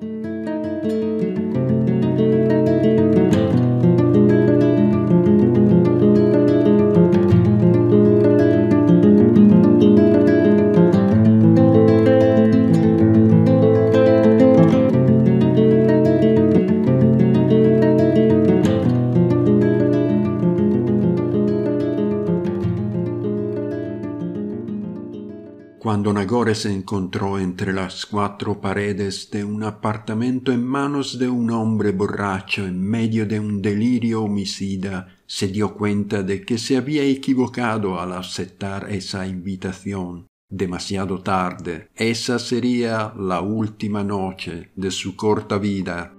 Cuando Se encontró entre las cuatro paredes de un apartamento en manos de un hombre borracho en medio de un delirio homicida, se dio cuenta de que se había equivocado al aceptar esa invitación. Demasiado tarde. Esa sería la última noche de su corta vida.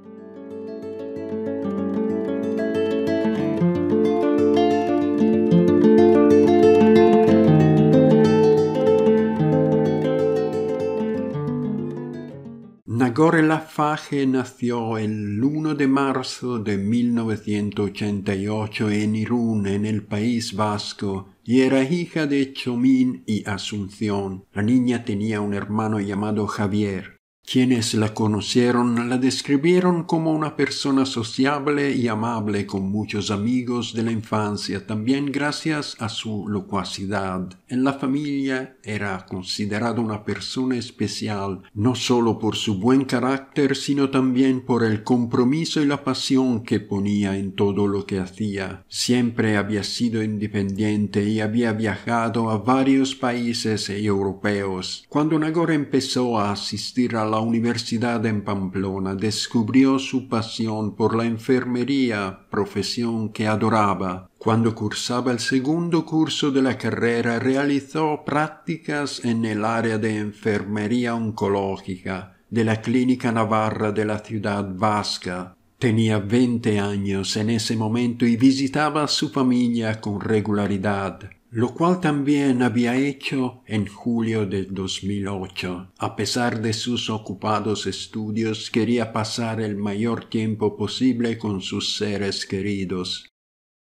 Nagore Lafage nació el 1 de marzo de 1988 en Irún, en el País Vasco, y era hija de Chomín y Asunción. La niña tenía un hermano llamado Javier. Quienes la conocieron la describieron como una persona sociable y amable con muchos amigos de la infancia, también gracias a su locuacidad. En la familia era considerada una persona especial, no solo por su buen carácter, sino también por el compromiso y la pasión que ponía en todo lo que hacía. Siempre había sido independiente y había viajado a varios países europeos. Cuando Nagore empezó a asistir a la universidad en Pamplona descubrió su pasión por la enfermería, profesión que adoraba. Cuando cursaba el segundo curso de la carrera realizó prácticas en el área de enfermería oncológica de la Clínica Navarra de la ciudad vasca. Tenía veinte años en ese momento y visitaba a su familia con regularidad lo cual también había hecho en julio de 2008. A pesar de sus ocupados estudios, quería pasar el mayor tiempo posible con sus seres queridos.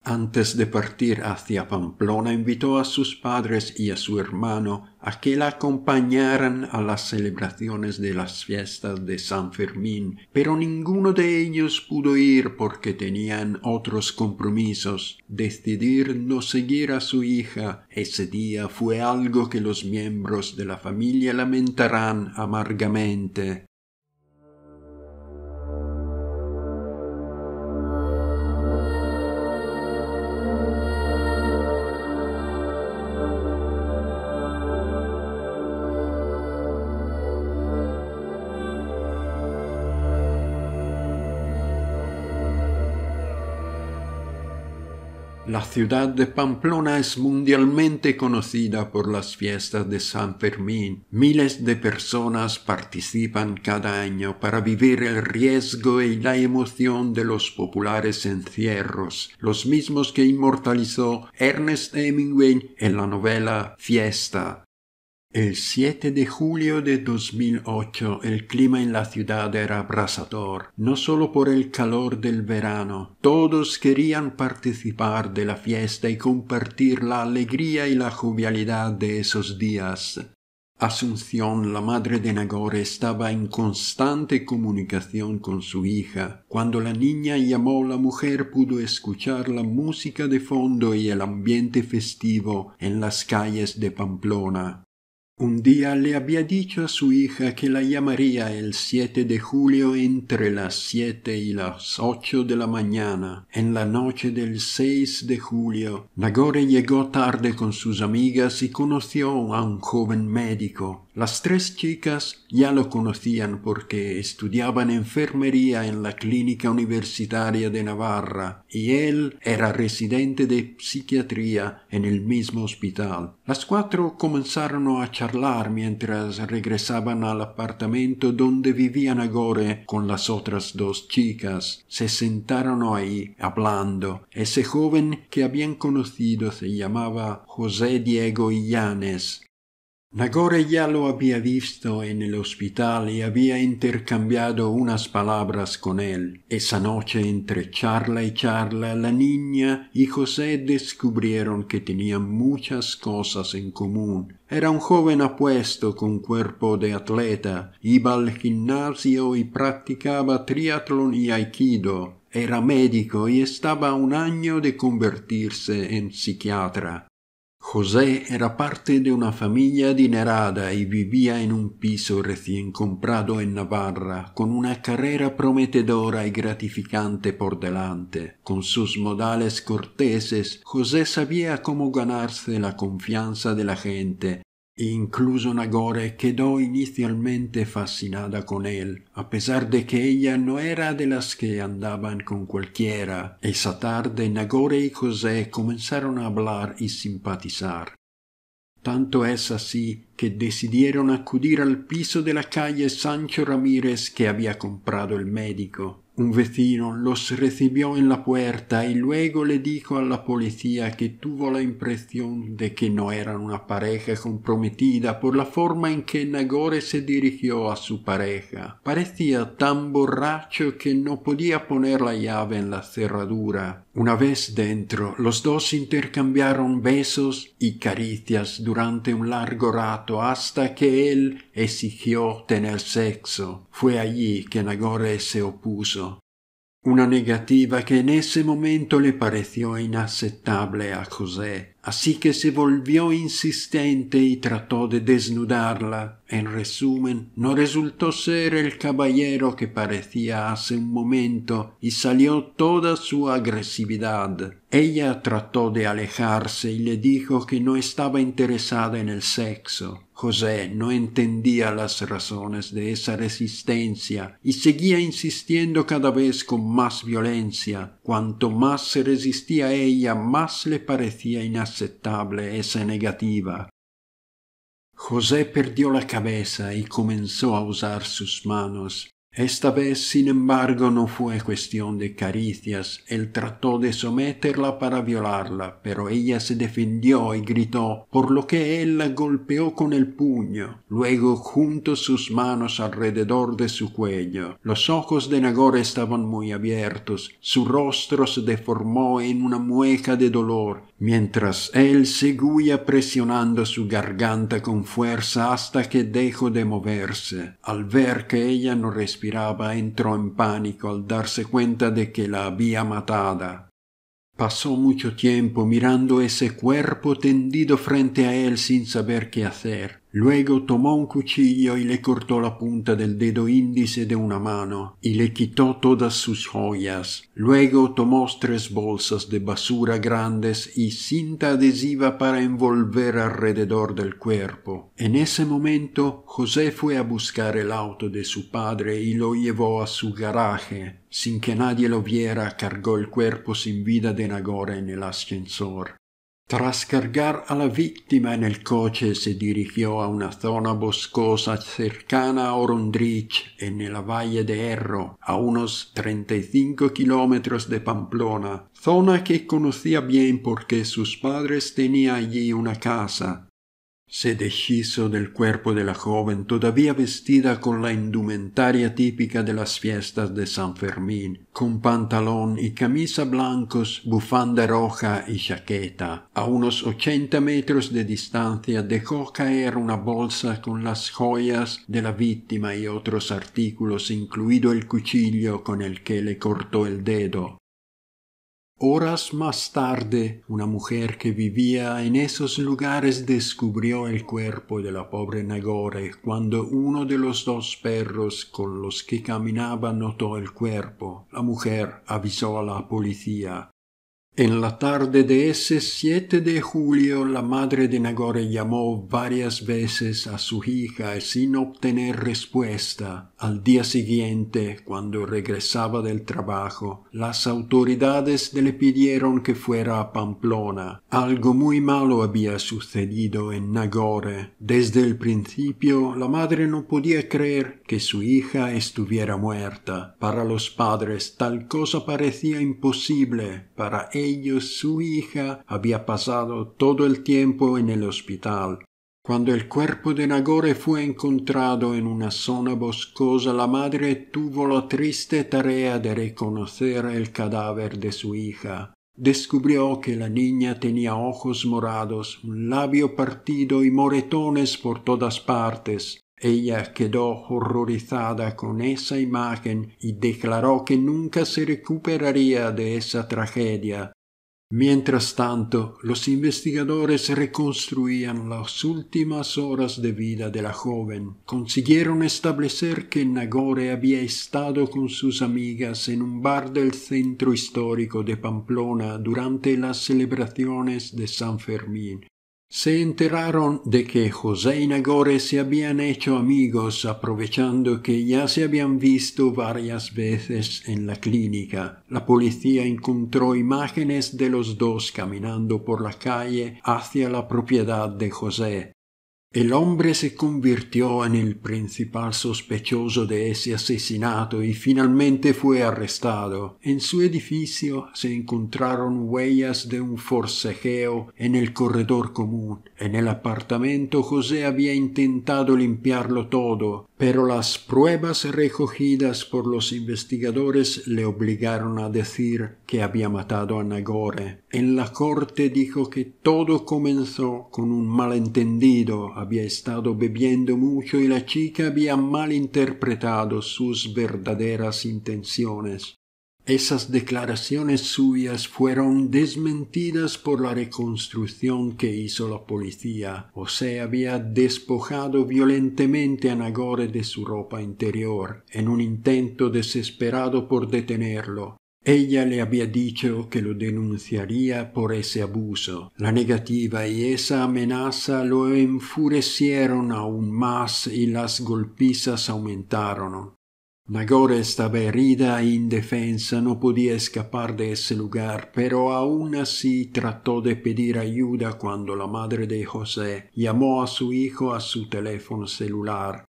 Antes de partir hacia Pamplona invitó a sus padres y a su hermano a que la acompañaran a las celebraciones de las fiestas de San Fermín, pero ninguno de ellos pudo ir porque tenían otros compromisos. Decidir no seguir a su hija ese día fue algo que los miembros de la familia lamentarán amargamente. La ciudad de Pamplona es mundialmente conocida por las fiestas de San Fermín. Miles de personas participan cada año para vivir el riesgo y la emoción de los populares encierros, los mismos que inmortalizó Ernest Hemingway en la novela Fiesta el 7 de julio de 2008 el clima en la ciudad era abrasador, no solo por el calor del verano. Todos querían participar de la fiesta y compartir la alegría y la jovialidad de esos días. Asunción, la madre de Nagore, estaba en constante comunicación con su hija. Cuando la niña llamó, la mujer pudo escuchar la música de fondo y el ambiente festivo en las calles de Pamplona. Un día le había dicho a su hija que la llamaría el 7 de julio entre las siete y las ocho de la mañana. En la noche del 6 de julio, Nagore llegó tarde con sus amigas y conoció a un joven médico las tres chicas ya lo conocían porque estudiaban enfermería en la clínica universitaria de Navarra y él era residente de psiquiatría en el mismo hospital. Las cuatro comenzaron a charlar mientras regresaban al apartamento donde vivían Agore con las otras dos chicas. Se sentaron ahí hablando. Ese joven que habían conocido se llamaba José Diego Illanes Nagore ya lo había visto en el hospital y había intercambiado unas palabras con él. Esa noche entre charla y charla la niña y José descubrieron que tenían muchas cosas en común. Era un joven apuesto con cuerpo de atleta, iba al gimnasio y practicaba triatlón y aikido. Era médico y estaba a un año de convertirse en psiquiatra. José era parte de una familia adinerada y vivía en un piso recién comprado en Navarra, con una carrera prometedora y gratificante por delante. Con sus modales corteses, José sabía cómo ganarse la confianza de la gente Incluso Nagore quedó inicialmente fascinada con él, a pesar de que ella no era de las que andaban con cualquiera. Esa tarde Nagore y José comenzaron a hablar y simpatizar. Tanto es así que decidieron acudir al piso de la calle Sancho Ramírez que había comprado el médico. Un vecino los recibió en la puerta y luego le dijo a la policía que tuvo la impresión de que no eran una pareja comprometida por la forma en que Nagore se dirigió a su pareja. Parecía tan borracho que no podía poner la llave en la cerradura. Una vez dentro, los dos intercambiaron besos y caricias durante un largo rato hasta que él exigió tener sexo. Fue allí que Nagore se opuso. Una negativa que en ese momento le pareció inaceptable a José, así que se volvió insistente y trató de desnudarla. En resumen, no resultó ser el caballero que parecía hace un momento y salió toda su agresividad. Ella trató de alejarse y le dijo que no estaba interesada en el sexo. José no entendía las razones de esa resistencia y seguía insistiendo cada vez con más violencia. Cuanto más se resistía ella, más le parecía inaceptable esa negativa. José perdió la cabeza y comenzó a usar sus manos. Esta vez, sin embargo, no fue cuestión de caricias. Él trató de someterla para violarla, pero ella se defendió y gritó, por lo que él la golpeó con el puño. Luego juntó sus manos alrededor de su cuello. Los ojos de Nagore estaban muy abiertos, su rostro se deformó en una mueca de dolor, mientras él seguía presionando su garganta con fuerza hasta que dejó de moverse. Al ver que ella no respiraba, entró en pánico al darse cuenta de que la había matada. Pasó mucho tiempo mirando ese cuerpo tendido frente a él sin saber qué hacer. Luego tomó un cuchillo y le cortó la punta del dedo índice de una mano y le quitó todas sus joyas. Luego tomó tres bolsas de basura grandes y cinta adhesiva para envolver alrededor del cuerpo. En ese momento José fue a buscar el auto de su padre y lo llevó a su garaje. Sin que nadie lo viera, cargó el cuerpo sin vida de Nagore en el ascensor. Tras cargar a la víctima en el coche se dirigió a una zona boscosa cercana a Orondrich, en la valle de Erro, a unos treinta y cinco kilómetros de Pamplona, zona que conocía bien porque sus padres tenían allí una casa, se deshizo del cuerpo de la joven todavía vestida con la indumentaria típica de las fiestas de San Fermín, con pantalón y camisa blancos, bufanda roja y chaqueta. A unos ochenta metros de distancia dejó caer una bolsa con las joyas de la víctima y otros artículos, incluido el cuchillo con el que le cortó el dedo. Horas más tarde, una mujer que vivía en esos lugares descubrió el cuerpo de la pobre Nagore cuando uno de los dos perros con los que caminaba notó el cuerpo. La mujer avisó a la policía. En la tarde de ese 7 de julio la madre de Nagore llamó varias veces a su hija sin obtener respuesta. Al día siguiente, cuando regresaba del trabajo, las autoridades le pidieron que fuera a Pamplona. Algo muy malo había sucedido en Nagore. Desde el principio la madre no podía creer que su hija estuviera muerta. Para los padres tal cosa parecía imposible. Para ellos su hija había pasado todo el tiempo en el hospital. Cuando el cuerpo de Nagore fue encontrado en una zona boscosa, la madre tuvo la triste tarea de reconocer el cadáver de su hija. Descubrió que la niña tenía ojos morados, un labio partido y moretones por todas partes. Ella quedó horrorizada con esa imagen y declaró que nunca se recuperaría de esa tragedia. Mientras tanto, los investigadores reconstruían las últimas horas de vida de la joven. Consiguieron establecer que Nagore había estado con sus amigas en un bar del centro histórico de Pamplona durante las celebraciones de San Fermín se enteraron de que José y Nagore se habían hecho amigos aprovechando que ya se habían visto varias veces en la clínica. La policía encontró imágenes de los dos caminando por la calle hacia la propiedad de José. El hombre se convirtió en el principal sospechoso de ese asesinato y finalmente fue arrestado. En su edificio se encontraron huellas de un forcejeo en el corredor común. En el apartamento José había intentado limpiarlo todo, pero las pruebas recogidas por los investigadores le obligaron a decir que había matado a Nagore. En la corte dijo que todo comenzó con un malentendido, había estado bebiendo mucho y la chica había malinterpretado sus verdaderas intenciones. Esas declaraciones suyas fueron desmentidas por la reconstrucción que hizo la policía. José había despojado violentamente a Nagore de su ropa interior, en un intento desesperado por detenerlo. Ella le había dicho que lo denunciaría por ese abuso. La negativa y esa amenaza lo enfurecieron aún más y las golpizas aumentaron. Nagore estaba herida e indefensa, no podía escapar de ese lugar, pero aún así trató de pedir ayuda cuando la madre de José llamó a su hijo a su teléfono celular.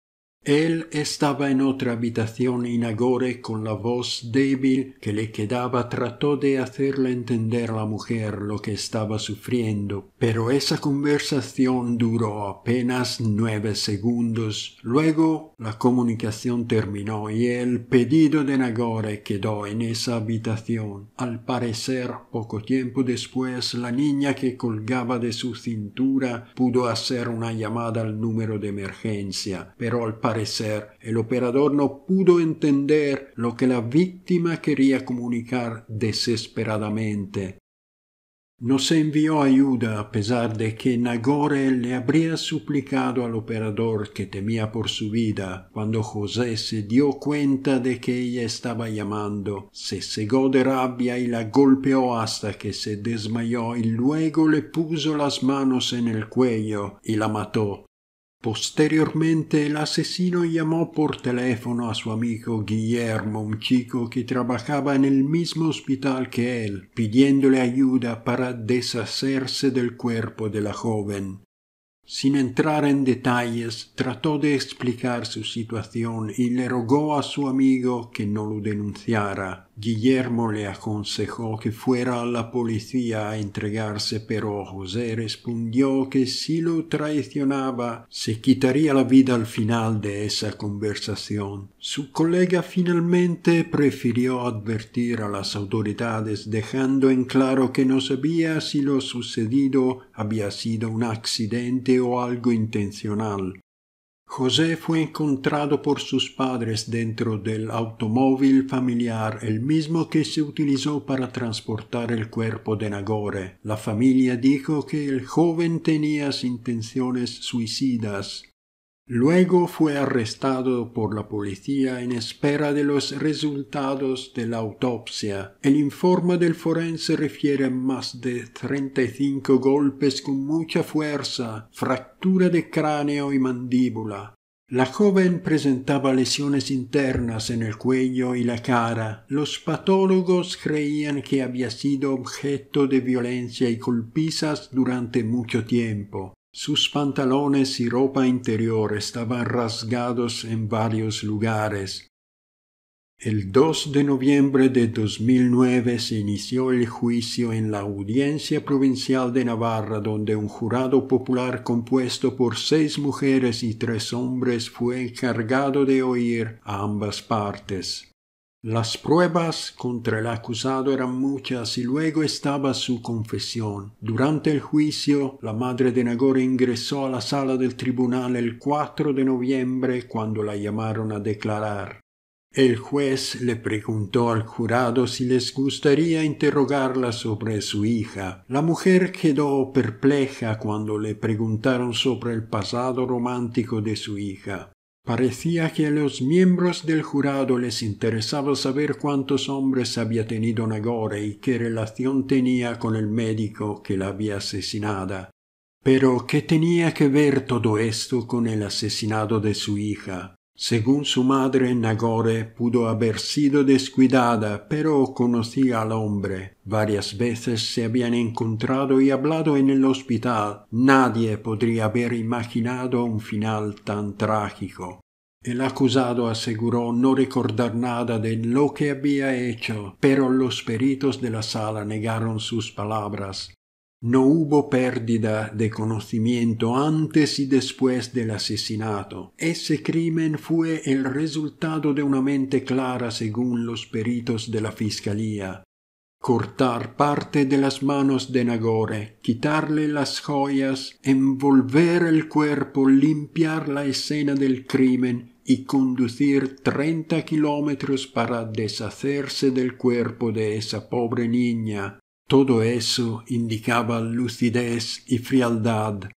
Él estaba en otra habitación y Nagore, con la voz débil que le quedaba, trató de hacerle entender a la mujer lo que estaba sufriendo, pero esa conversación duró apenas nueve segundos. Luego la comunicación terminó y el pedido de Nagore quedó en esa habitación. Al parecer, poco tiempo después, la niña que colgaba de su cintura pudo hacer una llamada al número de emergencia, pero al el operador no pudo entender lo que la víctima quería comunicar desesperadamente. No se envió ayuda a pesar de que Nagore le habría suplicado al operador que temía por su vida. Cuando José se dio cuenta de que ella estaba llamando, se cegó de rabia y la golpeó hasta que se desmayó y luego le puso las manos en el cuello y la mató. Posteriormente el asesino llamó por teléfono a su amigo Guillermo, un chico que trabajaba en el mismo hospital que él, pidiéndole ayuda para deshacerse del cuerpo de la joven. Sin entrar en detalles, trató de explicar su situación y le rogó a su amigo que no lo denunciara. Guillermo le aconsejó que fuera a la policía a entregarse, pero José respondió que si lo traicionaba se quitaría la vida al final de esa conversación. Su colega finalmente prefirió advertir a las autoridades dejando en claro que no sabía si lo sucedido había sido un accidente o algo intencional. José fue encontrado por sus padres dentro del automóvil familiar, el mismo que se utilizó para transportar el cuerpo de Nagore. La familia dijo que el joven tenía intenciones suicidas Luego fue arrestado por la policía en espera de los resultados de la autopsia. El informe del forense refiere más de 35 golpes con mucha fuerza, fractura de cráneo y mandíbula. La joven presentaba lesiones internas en el cuello y la cara. Los patólogos creían que había sido objeto de violencia y golpizas durante mucho tiempo. Sus pantalones y ropa interior estaban rasgados en varios lugares. El 2 de noviembre de 2009 se inició el juicio en la Audiencia Provincial de Navarra, donde un jurado popular compuesto por seis mujeres y tres hombres fue encargado de oír a ambas partes. Las pruebas contra el acusado eran muchas y luego estaba su confesión. Durante el juicio, la madre de Nagore ingresó a la sala del tribunal el 4 de noviembre cuando la llamaron a declarar. El juez le preguntó al jurado si les gustaría interrogarla sobre su hija. La mujer quedó perpleja cuando le preguntaron sobre el pasado romántico de su hija. Parecía que a los miembros del jurado les interesaba saber cuántos hombres había tenido Nagore y qué relación tenía con el médico que la había asesinada. Pero ¿qué tenía que ver todo esto con el asesinato de su hija? Según su madre, Nagore pudo haber sido descuidada, pero conocía al hombre. Varias veces se habían encontrado y hablado en el hospital. Nadie podría haber imaginado un final tan trágico. El acusado aseguró no recordar nada de lo que había hecho, pero los peritos de la sala negaron sus palabras. No hubo pérdida de conocimiento antes y después del asesinato. Ese crimen fue el resultado de una mente clara según los peritos de la Fiscalía. Cortar parte de las manos de Nagore, quitarle las joyas, envolver el cuerpo, limpiar la escena del crimen y conducir treinta kilómetros para deshacerse del cuerpo de esa pobre niña todo eso indicaba lucidez y frialdad.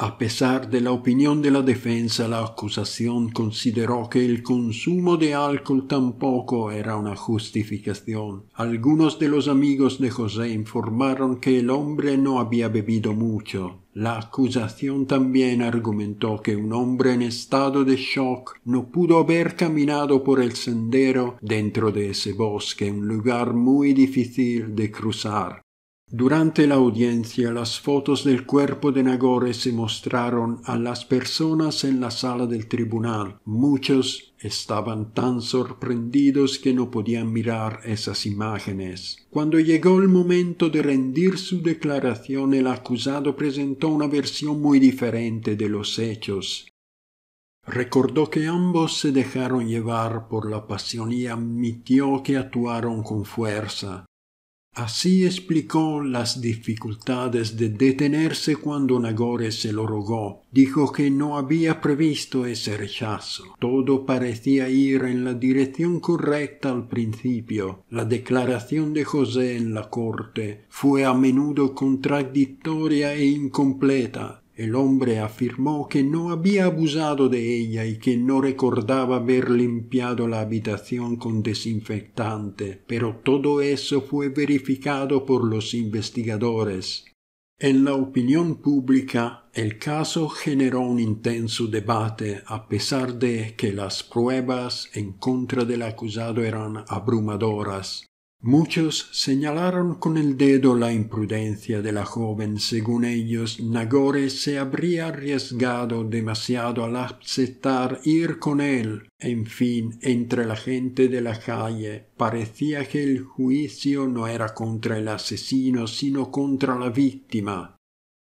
A pesar de la opinión de la defensa, la acusación consideró que el consumo de alcohol tampoco era una justificación. Algunos de los amigos de José informaron que el hombre no había bebido mucho. La acusación también argumentó que un hombre en estado de shock no pudo haber caminado por el sendero dentro de ese bosque, un lugar muy difícil de cruzar. Durante la audiencia las fotos del cuerpo de Nagore se mostraron a las personas en la sala del tribunal. Muchos estaban tan sorprendidos que no podían mirar esas imágenes. Cuando llegó el momento de rendir su declaración el acusado presentó una versión muy diferente de los hechos. Recordó que ambos se dejaron llevar por la pasión y admitió que actuaron con fuerza. Así explicó las dificultades de detenerse cuando Nagore se lo rogó. Dijo que no había previsto ese rechazo. Todo parecía ir en la dirección correcta al principio. La declaración de José en la corte fue a menudo contradictoria e incompleta. El hombre afirmó que no había abusado de ella y que no recordaba haber limpiado la habitación con desinfectante, pero todo eso fue verificado por los investigadores. En la opinión pública, el caso generó un intenso debate a pesar de que las pruebas en contra del acusado eran abrumadoras. Muchos señalaron con el dedo la imprudencia de la joven. Según ellos, Nagore se habría arriesgado demasiado al aceptar ir con él. En fin, entre la gente de la calle parecía que el juicio no era contra el asesino, sino contra la víctima.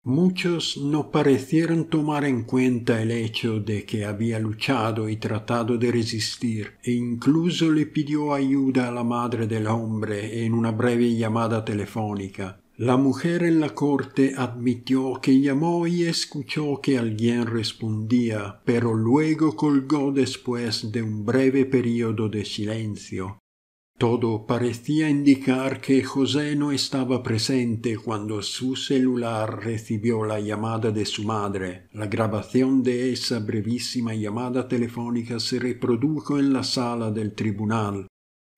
Muchos no parecieron tomar en cuenta el hecho de que había luchado y tratado de resistir, e incluso le pidió ayuda a la madre del hombre en una breve llamada telefónica. La mujer en la corte admitió que llamó y escuchó que alguien respondía, pero luego colgó después de un breve periodo de silencio. Todo parecía indicar que José no estaba presente cuando su celular recibió la llamada de su madre. La grabación de esa brevísima llamada telefónica se reprodujo en la sala del tribunal.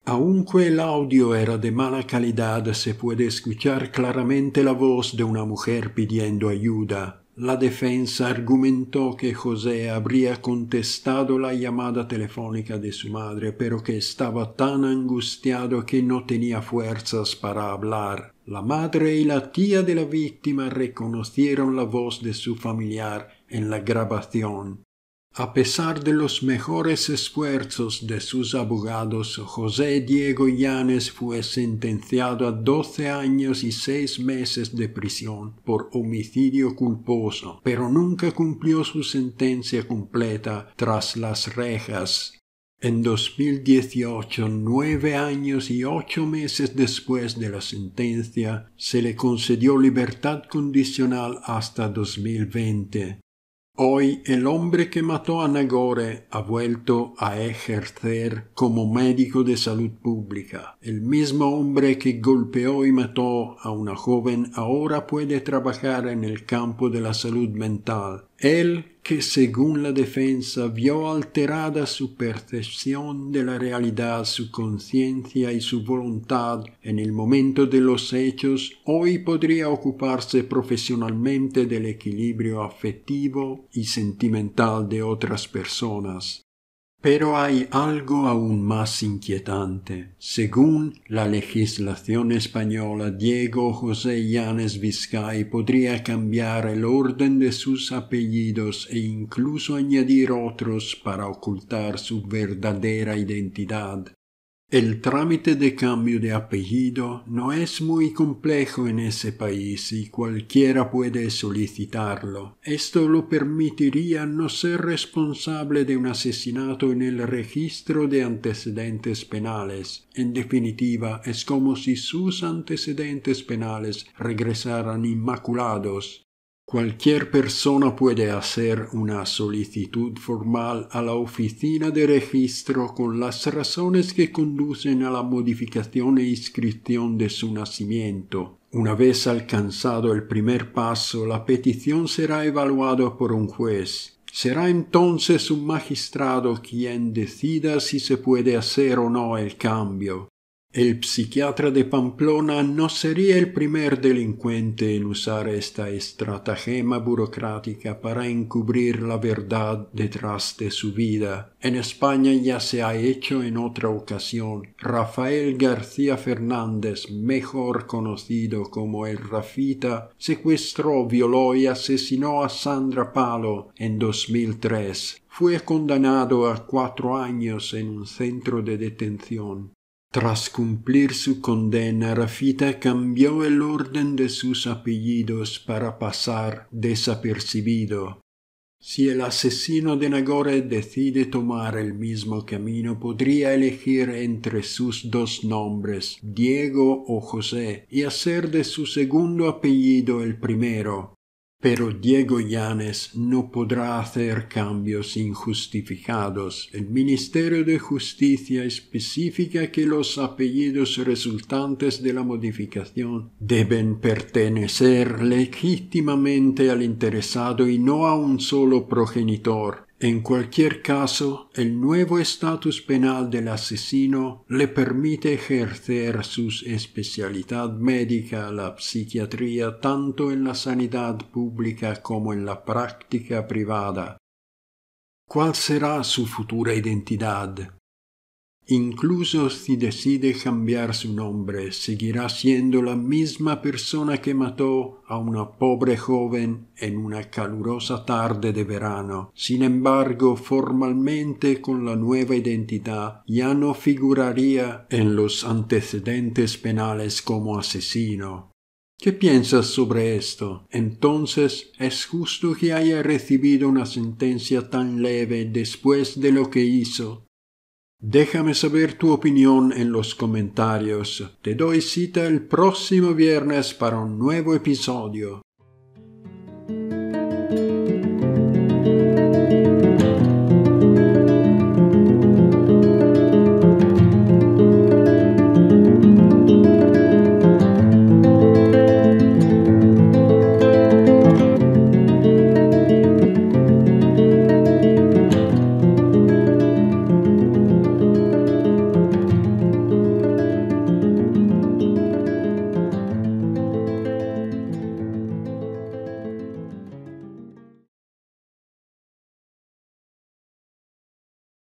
Aunque el audio era de mala calidad, se puede escuchar claramente la voz de una mujer pidiendo ayuda. La defensa argumentó que José habría contestado la llamada telefónica de su madre, pero que estaba tan angustiado que no tenía fuerzas para hablar. La madre y la tía de la víctima reconocieron la voz de su familiar en la grabación. A pesar de los mejores esfuerzos de sus abogados, José Diego Llanes fue sentenciado a doce años y seis meses de prisión por homicidio culposo, pero nunca cumplió su sentencia completa tras las rejas. En 2018, nueve años y ocho meses después de la sentencia, se le concedió libertad condicional hasta 2020. Hoy el hombre que mató a Nagore ha vuelto a ejercer como médico de salud pública. El mismo hombre que golpeó y mató a una joven ahora puede trabajar en el campo de la salud mental. Él que según la defensa vio alterada su percepción de la realidad, su conciencia y su voluntad en el momento de los hechos, hoy podría ocuparse profesionalmente del equilibrio afectivo y sentimental de otras personas. Pero hay algo aún más inquietante. Según la legislación española, Diego José Llanes Vizcay podría cambiar el orden de sus apellidos e incluso añadir otros para ocultar su verdadera identidad. El trámite de cambio de apellido no es muy complejo en ese país y cualquiera puede solicitarlo. Esto lo permitiría no ser responsable de un asesinato en el registro de antecedentes penales. En definitiva, es como si sus antecedentes penales regresaran inmaculados. Cualquier persona puede hacer una solicitud formal a la oficina de registro con las razones que conducen a la modificación e inscripción de su nacimiento. Una vez alcanzado el primer paso, la petición será evaluada por un juez. Será entonces un magistrado quien decida si se puede hacer o no el cambio. El psiquiatra de Pamplona no sería el primer delincuente en usar esta estratagema burocrática para encubrir la verdad detrás de su vida. En España ya se ha hecho en otra ocasión. Rafael García Fernández, mejor conocido como el Rafita, secuestró, violó y asesinó a Sandra Palo en 2003. Fue condenado a cuatro años en un centro de detención. Tras cumplir su condena, Rafita cambió el orden de sus apellidos para pasar desapercibido. Si el asesino de Nagore decide tomar el mismo camino, podría elegir entre sus dos nombres, Diego o José, y hacer de su segundo apellido el primero. Pero Diego Llanes no podrá hacer cambios injustificados. El Ministerio de Justicia especifica que los apellidos resultantes de la modificación deben pertenecer legítimamente al interesado y no a un solo progenitor. En cualquier caso, el nuevo estatus penal del asesino le permite ejercer su especialidad médica, la psiquiatría, tanto en la sanidad pública como en la práctica privada. ¿Cuál será su futura identidad? Incluso si decide cambiar su nombre, seguirá siendo la misma persona que mató a una pobre joven en una calurosa tarde de verano. Sin embargo, formalmente con la nueva identidad ya no figuraría en los antecedentes penales como asesino. ¿Qué piensas sobre esto? Entonces, ¿es justo que haya recibido una sentencia tan leve después de lo que hizo? Déjame saber tu opinión en los comentarios. Te doy cita el próximo viernes para un nuevo episodio.